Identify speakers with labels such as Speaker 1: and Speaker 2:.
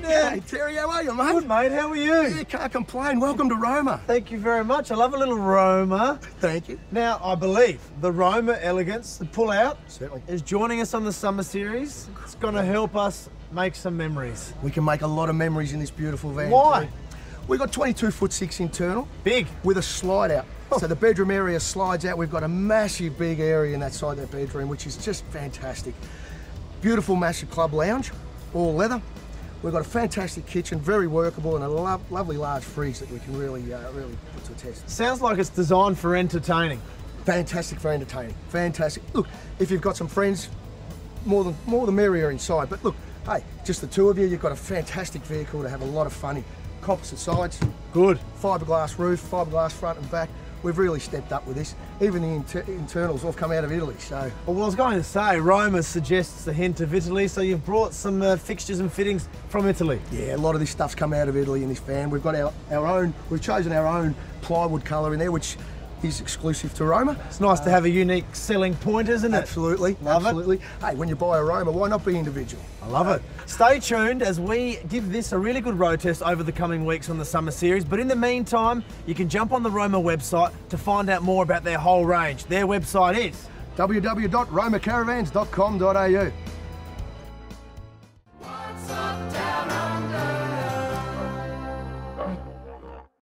Speaker 1: man. Uh,
Speaker 2: Hey, Terry, how are you, mate?
Speaker 1: Good, mate. How are you?
Speaker 2: You can't complain. Welcome to Roma.
Speaker 1: Thank you very much. I love a little Roma.
Speaker 2: Thank you.
Speaker 1: Now, I believe the Roma Elegance, the pull-out,
Speaker 2: Certainly.
Speaker 1: is joining us on the summer series. It's going to help us make some memories.
Speaker 2: We can make a lot of memories in this beautiful van.
Speaker 1: Why?
Speaker 2: We've got 22 foot six internal
Speaker 1: Big.
Speaker 2: with a slide out. So the bedroom area slides out. We've got a massive big area in that side of that bedroom, which is just fantastic. Beautiful massive club lounge, all leather. We've got a fantastic kitchen, very workable, and a lo- lovely large fridge that we can really, uh, really put to a test.
Speaker 1: Sounds like it's designed for entertaining.
Speaker 2: Fantastic for entertaining. Fantastic. Look, if you've got some friends, more than more the merrier inside. But look, hey, just the two of you, you've got a fantastic vehicle to have a lot of fun in. Composite sides,
Speaker 1: Good.
Speaker 2: fiberglass roof, fiberglass front and back. We've really stepped up with this. Even the inter- internals all come out of Italy. So
Speaker 1: Well, I was going to say, Roma suggests a hint of Italy, so you've brought some uh, fixtures and fittings from Italy.
Speaker 2: yeah, a lot of this stuff's come out of Italy in this van. We've got our, our own. We've chosen our own plywood colour in there, which is exclusive to Roma.
Speaker 1: It's nice to uh, have a unique selling point, isn't it?
Speaker 2: Absolutely,
Speaker 1: Love it.
Speaker 2: absolutely. Hey, when you buy a Roma, why not be individual?
Speaker 1: I love it. Stay tuned as we give this a really good road test over the coming weeks on the summer series. But in the meantime, you can jump on the Roma website to find out more about their whole range. Their website is
Speaker 2: www.romacaravans.com.au.